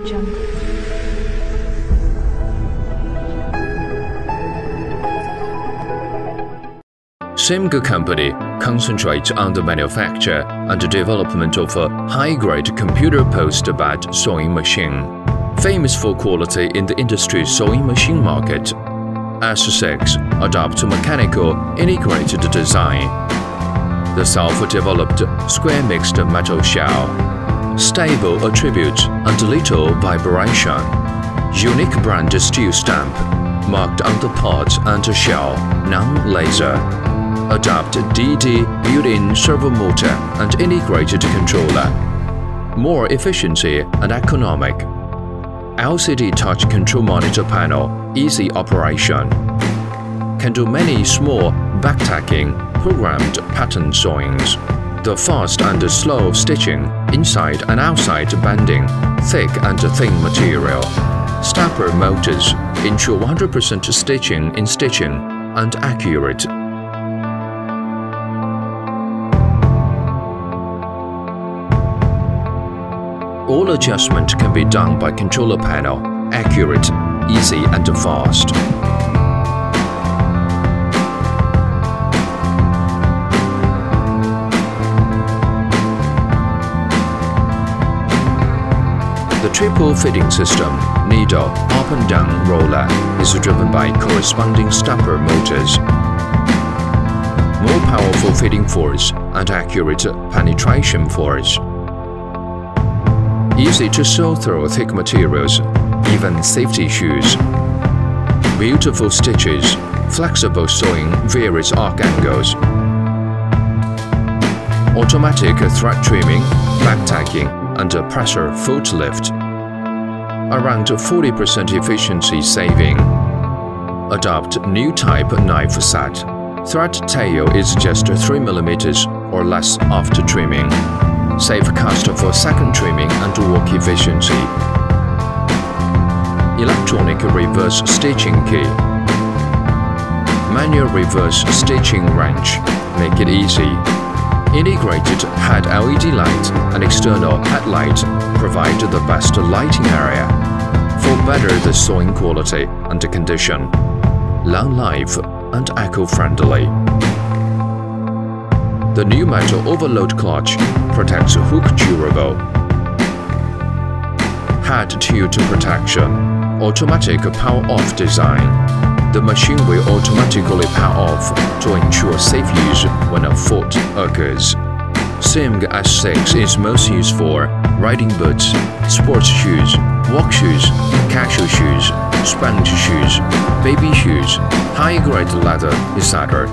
jungle. Company concentrates on the manufacture and development of a high-grade computer post-bed sewing machine, famous for quality in the industry sewing machine market. S6 adopts mechanical integrated design. The self-developed square mixed metal shell, stable attribute and little vibration, unique brand steel stamp, marked on the pods and shell, non-laser, adopt DD built-in servo motor and integrated controller. More efficiency and economic. LCD touch control monitor panel, easy operation. Can do many small backtacking, programmed pattern sewings. The fast and the slow stitching, inside and outside bending, thick and thin material. Stepper motors ensure 100% stitching in stitching and accurate All adjustment can be done by controller panel, accurate, easy and fast. The triple fitting system, needle, up and down roller, is driven by corresponding stepper motors. More powerful fitting force and accurate penetration force easy to sew through thick materials, even safety shoes. Beautiful stitches, flexible sewing various arc angles. Automatic thread trimming, back tacking, and pressure foot lift. Around 40% efficiency saving. Adopt new type knife set. Thread tail is just 3 mm or less after trimming save cost for second trimming and work efficiency. Electronic reverse stitching key. Manual reverse stitching wrench. Make it easy. Integrated head LED light and external headlight provide the best lighting area for better the sewing quality and condition. Long life and eco-friendly. The new metal overload clutch protects hook durable. Head tilt protection. Automatic power off design. The machine will automatically power off to ensure safe use when a fault occurs. Simge S6 is most used for riding boots, sports shoes, walk shoes, casual shoes, sponge shoes, baby shoes, high-grade leather, etc.